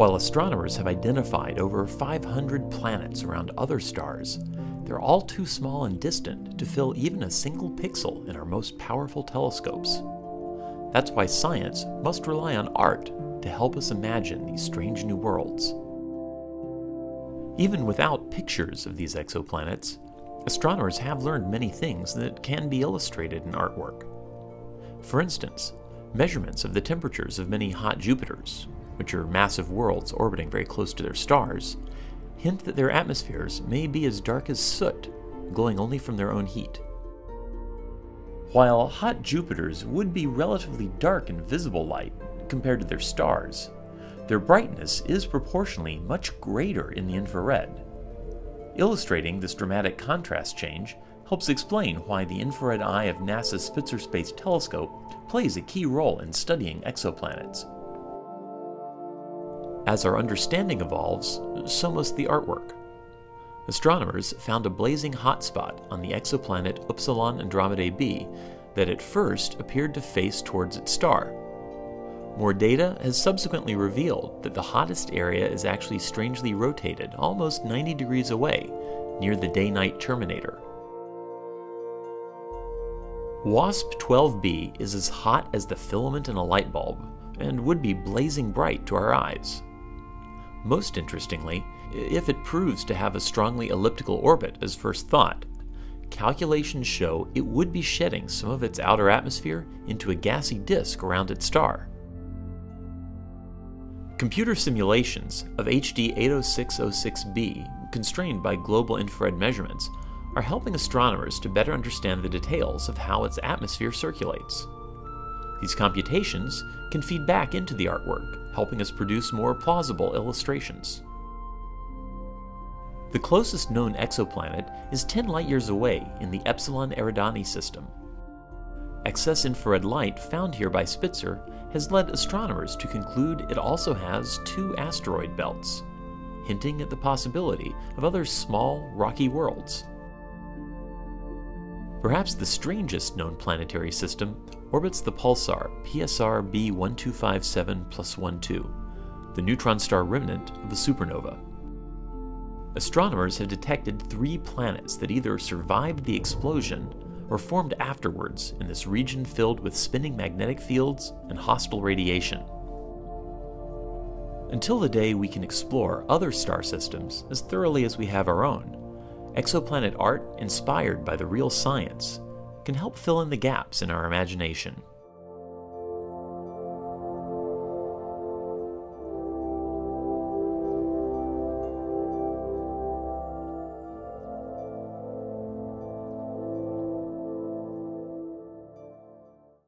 While astronomers have identified over 500 planets around other stars, they're all too small and distant to fill even a single pixel in our most powerful telescopes. That's why science must rely on art to help us imagine these strange new worlds. Even without pictures of these exoplanets, astronomers have learned many things that can be illustrated in artwork. For instance, measurements of the temperatures of many hot Jupiters, which are massive worlds orbiting very close to their stars, hint that their atmospheres may be as dark as soot, glowing only from their own heat. While hot Jupiters would be relatively dark in visible light compared to their stars, their brightness is proportionally much greater in the infrared. Illustrating this dramatic contrast change helps explain why the infrared eye of NASA's Spitzer Space Telescope plays a key role in studying exoplanets. As our understanding evolves, so must the artwork. Astronomers found a blazing hotspot on the exoplanet Upsilon Andromedae b that at first appeared to face towards its star. More data has subsequently revealed that the hottest area is actually strangely rotated almost 90 degrees away, near the day night terminator. WASP 12b is as hot as the filament in a light bulb and would be blazing bright to our eyes. Most interestingly, if it proves to have a strongly elliptical orbit as first thought, calculations show it would be shedding some of its outer atmosphere into a gassy disk around its star. Computer simulations of HD 80606b, constrained by global infrared measurements, are helping astronomers to better understand the details of how its atmosphere circulates. These computations can feed back into the artwork, helping us produce more plausible illustrations. The closest known exoplanet is 10 light-years away in the Epsilon Eridani system. Excess infrared light found here by Spitzer has led astronomers to conclude it also has two asteroid belts, hinting at the possibility of other small, rocky worlds. Perhaps the strangest known planetary system orbits the pulsar PSR B1257 plus 12, the neutron star remnant of a supernova. Astronomers have detected three planets that either survived the explosion or formed afterwards in this region filled with spinning magnetic fields and hostile radiation. Until the day we can explore other star systems as thoroughly as we have our own, exoplanet art inspired by the real science can help fill in the gaps in our imagination.